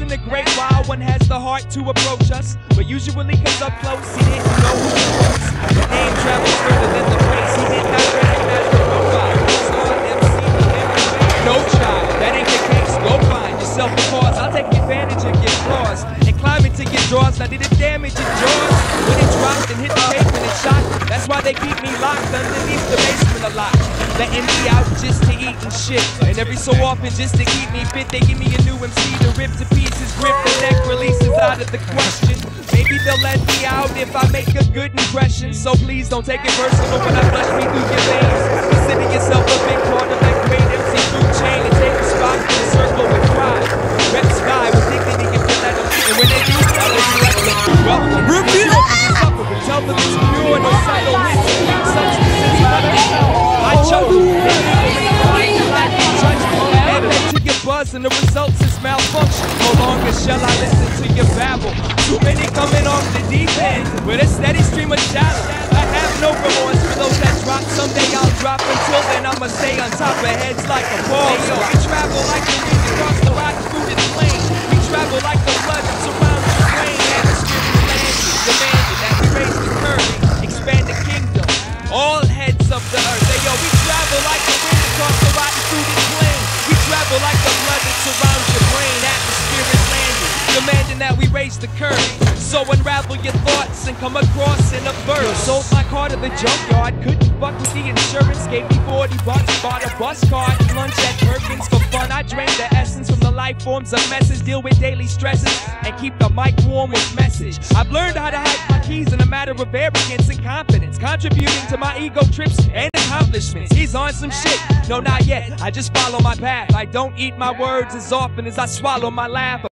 in a great while, one has the heart to approach us. But usually, comes up close, he didn't know who he was. The name travels further than the face. He did not recognize the profile. No child, that ain't the case. Go find yourself a cause. I'll take advantage of your flaws and climb into your drawers. Now, did it damage your jaws? When it dropped and hit the pavement and shot, that's why they keep me locked underneath the basement a lot. Letting me out just to eat and shit. And every so often, just to keep me fit, they give me a new MC to rip to pieces. Grip the neck releases out of the question. Maybe they'll let me out if I make a good impression. So please don't take it personal when I flush me through your veins. Consider yourself a big buzz and the results is malfunction. No longer shall I listen to your babble. Too many coming off the deep end with a steady stream of shallow. I have no remorse for those that drop. Someday I'll drop. Until then, I'ma stay on top of heads like a ball. Hey, yo, we travel like the wind across the We like the blood that surrounds your brain. Atmosphere is landing, demanding that we raise the curtain. So unravel your thoughts and come across in a verse. Sold my car to the junkyard, couldn't fuck with the insurance. Gave me 40 bucks, bought a bus card, lunch at Perkins for fun. I drained the essence from the life forms of message, deal with daily stresses, and keep the mic warm with message. I've learned how to hack my keys in a matter of arrogance and confidence, contributing to my ego trips and accomplishments. He's on some shit. No, not yet. I just follow my path. I don't eat my words as often as I swallow my laugh.